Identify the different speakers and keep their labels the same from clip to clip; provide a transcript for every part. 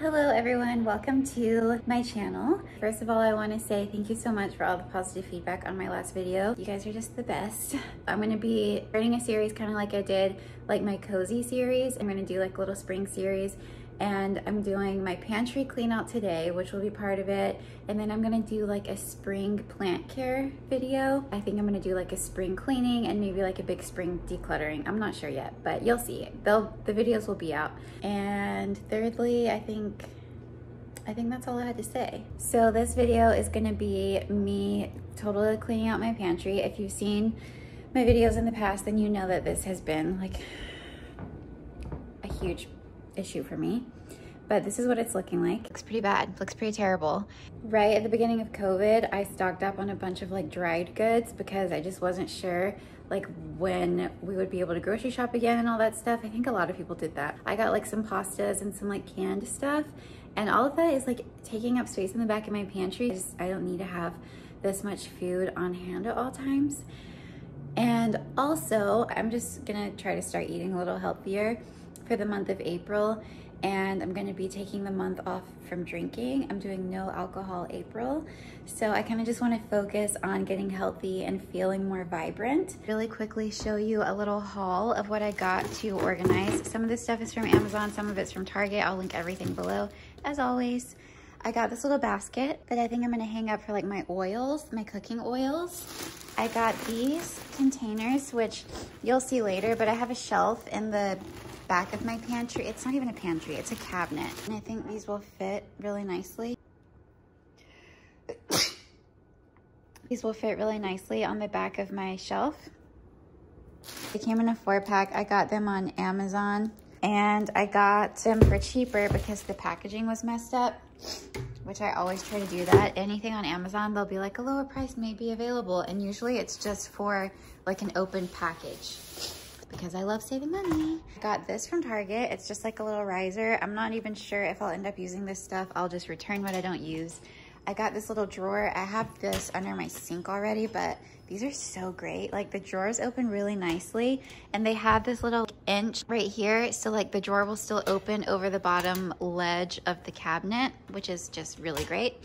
Speaker 1: Hello everyone, welcome to my channel. First of all, I wanna say thank you so much for all the positive feedback on my last video. You guys are just the best. I'm gonna be starting a series kind of like I did like my cozy series. I'm gonna do like a little spring series and I'm doing my pantry clean out today, which will be part of it. And then I'm gonna do like a spring plant care video. I think I'm gonna do like a spring cleaning and maybe like a big spring decluttering. I'm not sure yet, but you'll see. They'll, the videos will be out. And thirdly, I think I think that's all I had to say. So this video is gonna be me totally cleaning out my pantry. If you've seen my videos in the past, then you know that this has been like a huge issue for me. But this is what it's looking like. Looks pretty bad, looks pretty terrible. Right at the beginning of COVID, I stocked up on a bunch of like dried goods because I just wasn't sure like when we would be able to grocery shop again and all that stuff. I think a lot of people did that. I got like some pastas and some like canned stuff and all of that is like taking up space in the back of my pantry. I, just, I don't need to have this much food on hand at all times. And also, I'm just gonna try to start eating a little healthier for the month of April and I'm gonna be taking the month off from drinking. I'm doing no alcohol April. So I kind of just wanna focus on getting healthy and feeling more vibrant. Really quickly show you a little haul of what I got to organize. Some of this stuff is from Amazon, some of it's from Target. I'll link everything below. As always, I got this little basket that I think I'm gonna hang up for like my oils, my cooking oils. I got these containers, which you'll see later, but I have a shelf in the back of my pantry. It's not even a pantry, it's a cabinet. And I think these will fit really nicely. these will fit really nicely on the back of my shelf. They came in a four pack. I got them on Amazon and I got them for cheaper because the packaging was messed up, which I always try to do that. Anything on Amazon, they'll be like a lower price may be available. And usually it's just for like an open package because I love saving money. I got this from Target. It's just like a little riser. I'm not even sure if I'll end up using this stuff. I'll just return what I don't use. I got this little drawer. I have this under my sink already, but these are so great. Like the drawers open really nicely and they have this little inch right here. So like the drawer will still open over the bottom ledge of the cabinet, which is just really great.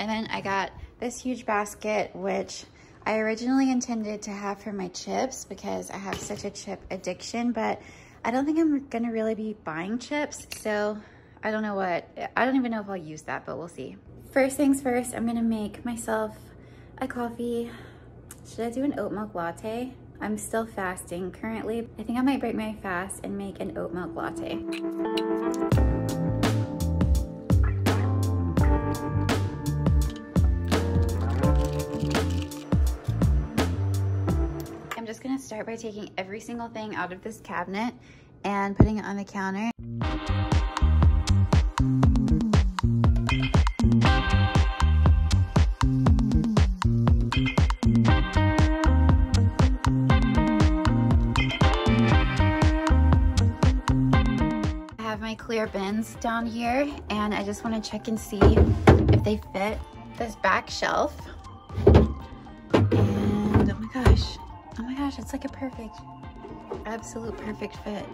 Speaker 1: And then I got this huge basket, which I originally intended to have for my chips because I have such a chip addiction, but I don't think I'm gonna really be buying chips. So I don't know what, I don't even know if I'll use that, but we'll see. First things first, I'm gonna make myself a coffee. Should I do an oat milk latte? I'm still fasting currently. I think I might break my fast and make an oat milk latte. Start by taking every single thing out of this cabinet and putting it on the counter. I have my clear bins down here and I just wanna check and see if they fit this back shelf. Gosh, it's like a perfect, absolute perfect fit.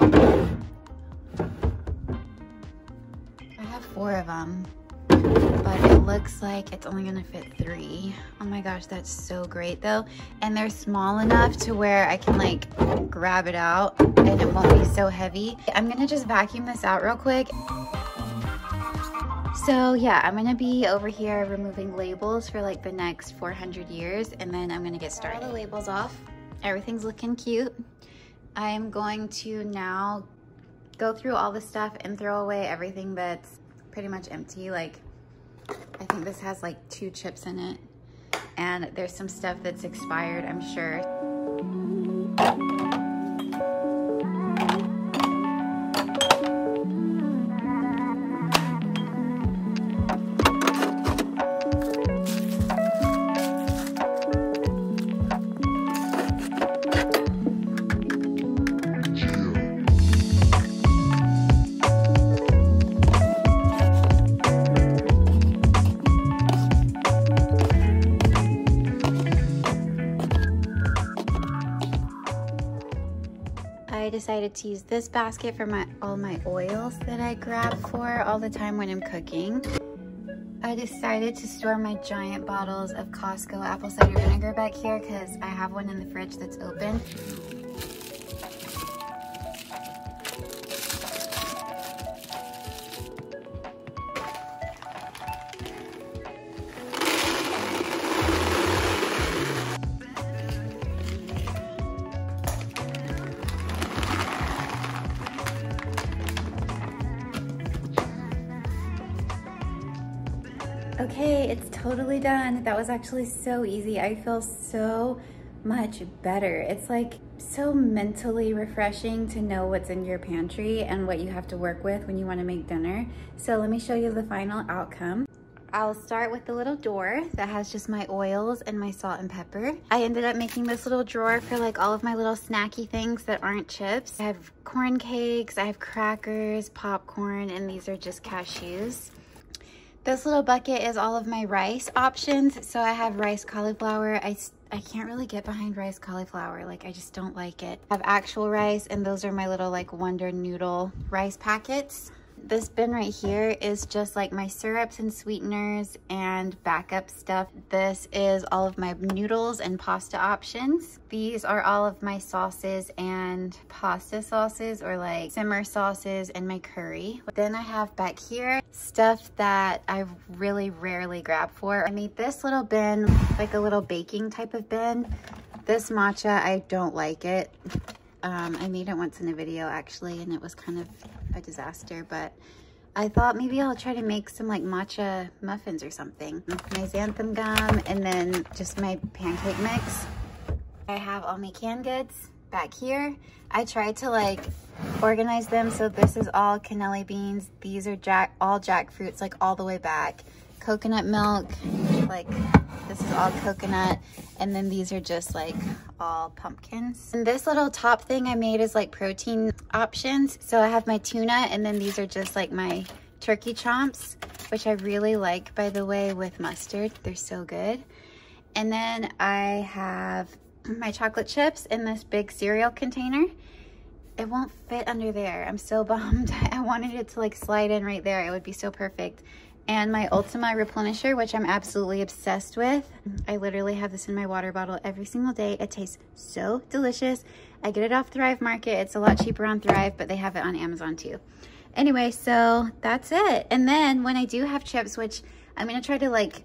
Speaker 1: I have four of them, but it looks like it's only gonna fit three. Oh my gosh, that's so great though. And they're small enough to where I can like grab it out and it won't be so heavy. I'm gonna just vacuum this out real quick. So yeah, I'm gonna be over here removing labels for like the next 400 years and then I'm gonna get started. All the labels off. Everything's looking cute. I'm going to now go through all the stuff and throw away everything that's pretty much empty. Like, I think this has like two chips in it. And there's some stuff that's expired, I'm sure. Decided to use this basket for my all my oils that I grab for all the time when I'm cooking. I decided to store my giant bottles of Costco apple cider vinegar back here because I have one in the fridge that's open. Okay, it's totally done. That was actually so easy. I feel so much better. It's like so mentally refreshing to know what's in your pantry and what you have to work with when you want to make dinner. So let me show you the final outcome. I'll start with the little door that has just my oils and my salt and pepper. I ended up making this little drawer for like all of my little snacky things that aren't chips. I have corn cakes, I have crackers, popcorn, and these are just cashews. This little bucket is all of my rice options. So I have rice cauliflower. I, I can't really get behind rice cauliflower. Like I just don't like it. I have actual rice and those are my little like Wonder Noodle rice packets this bin right here is just like my syrups and sweeteners and backup stuff. This is all of my noodles and pasta options. These are all of my sauces and pasta sauces or like simmer sauces and my curry. Then I have back here stuff that I really rarely grab for. I made this little bin, like a little baking type of bin. This matcha, I don't like it. Um, I made it once in a video actually and it was kind of a disaster, but I thought maybe I'll try to make some like matcha muffins or something. My xanthan gum and then just my pancake mix. I have all my canned goods back here. I tried to like organize them. So this is all cannelli beans. These are jack all jackfruits like all the way back. Coconut milk, like this is all coconut. And then these are just like all pumpkins. And this little top thing I made is like protein options. So I have my tuna and then these are just like my turkey chomps, which I really like, by the way, with mustard. They're so good. And then I have my chocolate chips in this big cereal container. It won't fit under there. I'm so bummed. I wanted it to like slide in right there. It would be so perfect and my Ultima replenisher, which I'm absolutely obsessed with. I literally have this in my water bottle every single day. It tastes so delicious. I get it off Thrive Market. It's a lot cheaper on Thrive, but they have it on Amazon too. Anyway, so that's it. And then when I do have chips, which I'm gonna try to like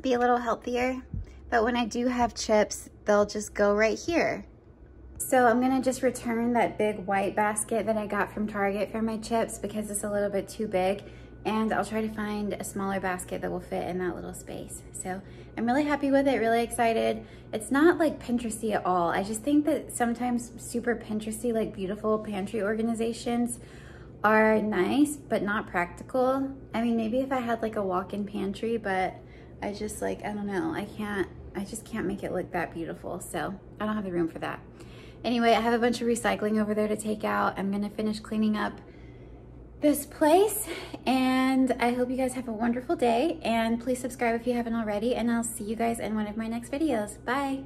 Speaker 1: be a little healthier, but when I do have chips, they'll just go right here. So I'm gonna just return that big white basket that I got from Target for my chips because it's a little bit too big and I'll try to find a smaller basket that will fit in that little space. So I'm really happy with it, really excited. It's not like Pinteresty at all. I just think that sometimes super Pinteresty, like beautiful pantry organizations are nice, but not practical. I mean, maybe if I had like a walk-in pantry, but I just like, I don't know, I can't, I just can't make it look that beautiful. So I don't have the room for that. Anyway, I have a bunch of recycling over there to take out. I'm gonna finish cleaning up this place and I hope you guys have a wonderful day and please subscribe if you haven't already and I'll see you guys in one of my next videos. Bye.